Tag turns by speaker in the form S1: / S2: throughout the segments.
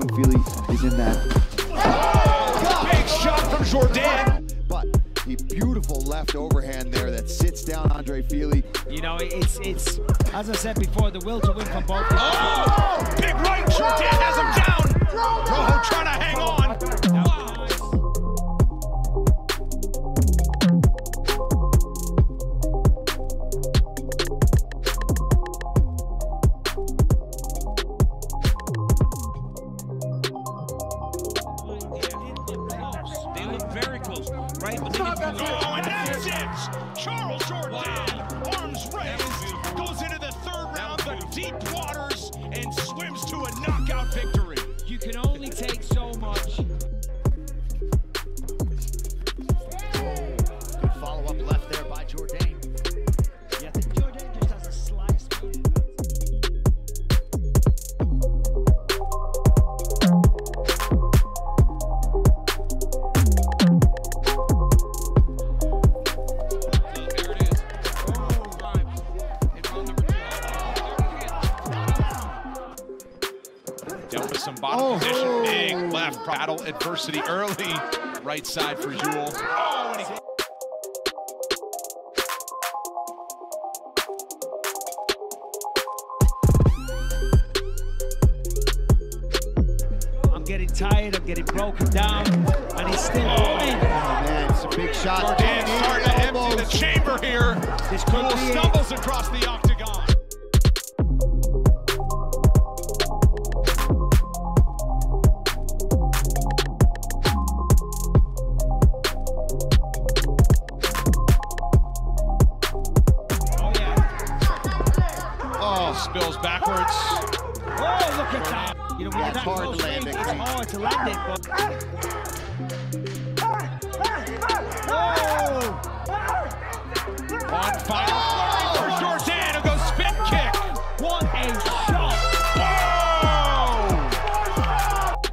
S1: when Fili is in that. Big shot from Jourdain. But a beautiful left overhand there that sits down Andre Fili.
S2: You know, it's, it's as I said before, the will to win from both.
S3: Oh, big
S4: very close, right? But then
S3: Oh, and that's it. Charles Jourdain, arms raised, goes into the third round, the deep waters, with some bottom oh. position, big left battle adversity early. Right side for Jewel. Oh, and he
S2: I'm getting tired, I'm getting broken down, and he's still going.
S1: Oh man, it's a big shot.
S3: Jourdain
S1: Knee,
S3: starting to empty the
S1: elbows.
S3: chamber here.
S2: This could
S3: Jewel
S2: it.
S3: stumbles across the octagon.
S2: Oh,
S3: spills backwards.
S2: Oh, look at that. You know, when
S1: Yeah, it's
S2: that
S1: hard
S2: close
S1: to land
S2: range,
S1: it,
S2: it's
S1: Green.
S2: hard to land it, but. Oh!
S3: One final flurry for Jourdain who goes spin kick.
S2: What a shot!
S3: Oh!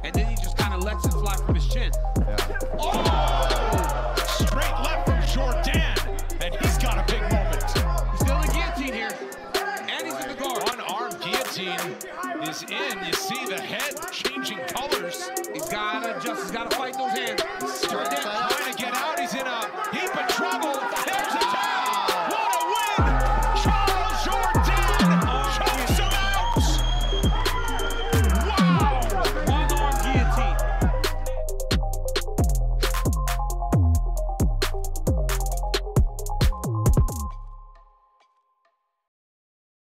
S4: And then he just kind of lets it fly from his chin. In.
S3: You see the head changing colors.
S4: He's got to adjust. He's got to fight those hands.